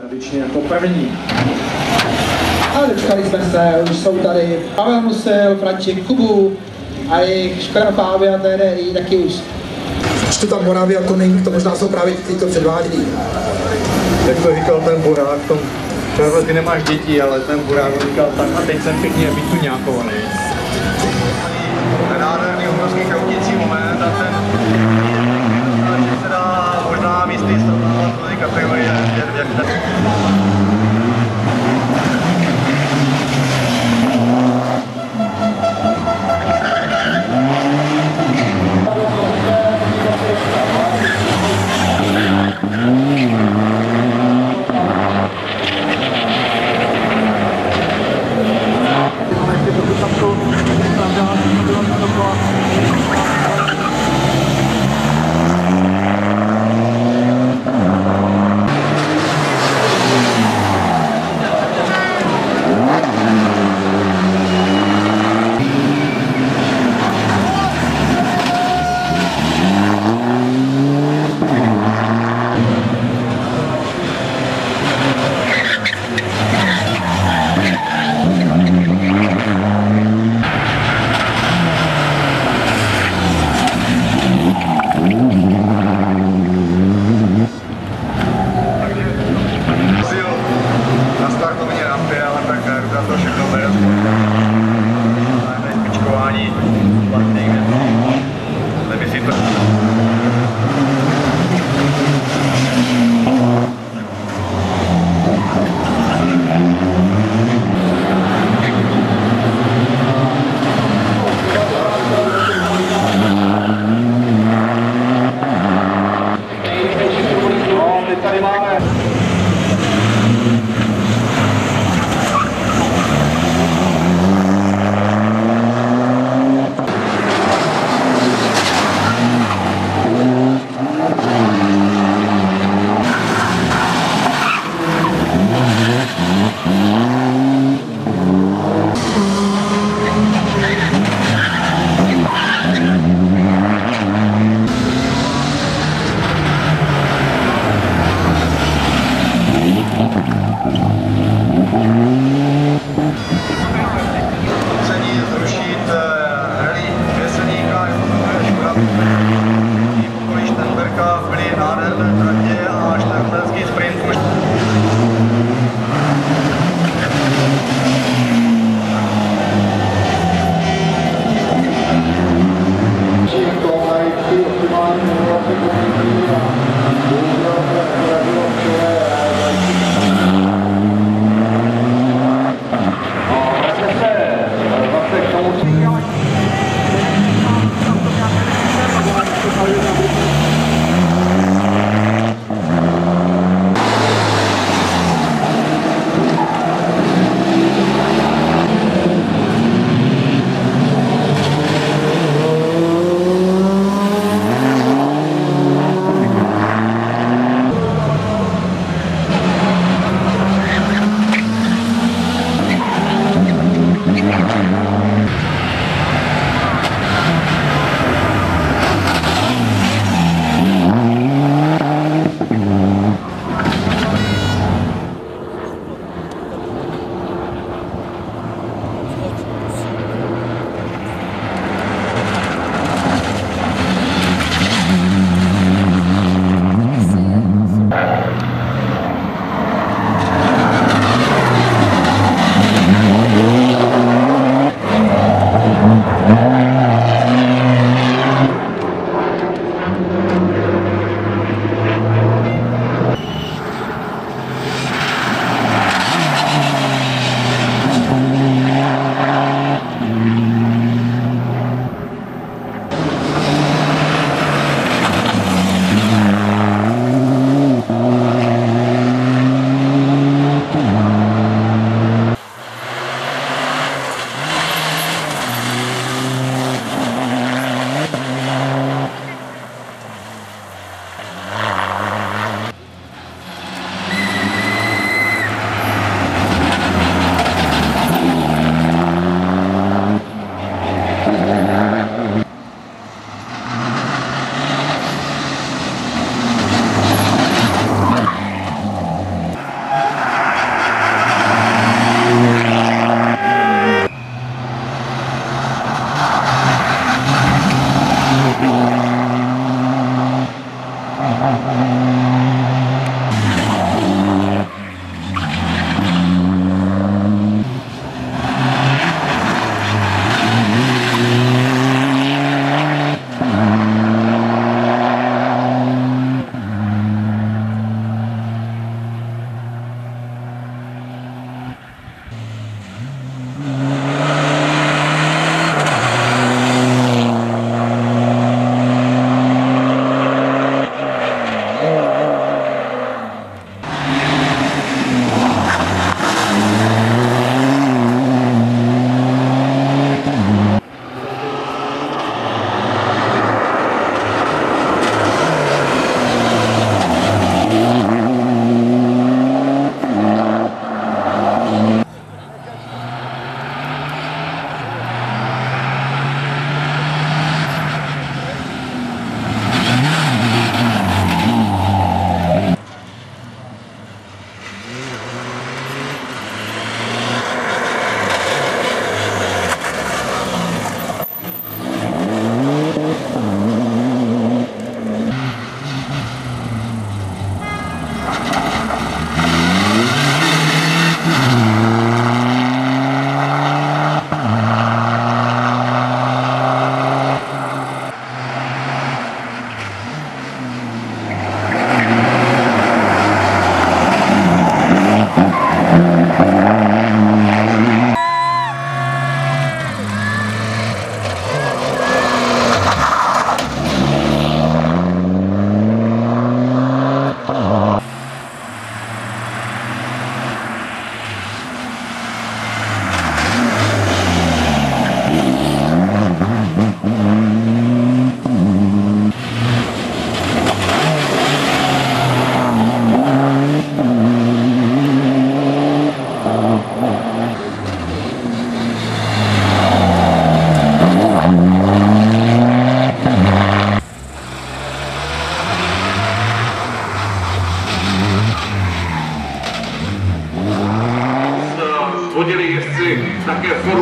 tradičně jako první. A dočkali jsme se, už jsou tady Pavel Musil, Franček Kubu a jejich Škoda Fábia TDI taky už. Čtu tam Moravia Koning, to možná jsou právě ty, co předvádějí. Jak to říkal ten burák, tom, Karle, ty nemáš děti, ale ten burák říkal tak a teď jsem pěkně být Mr. Careful.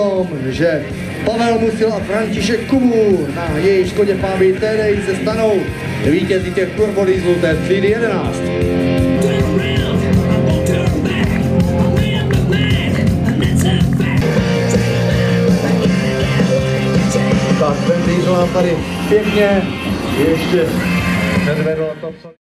Tom, že Pavel Musil a František Kubu na její Škodě Fábii TDI se stanou vítězí těch turbodýzlů té třídy 11. Tak ten diesel nám tady pěkně ještě předvedl to, co...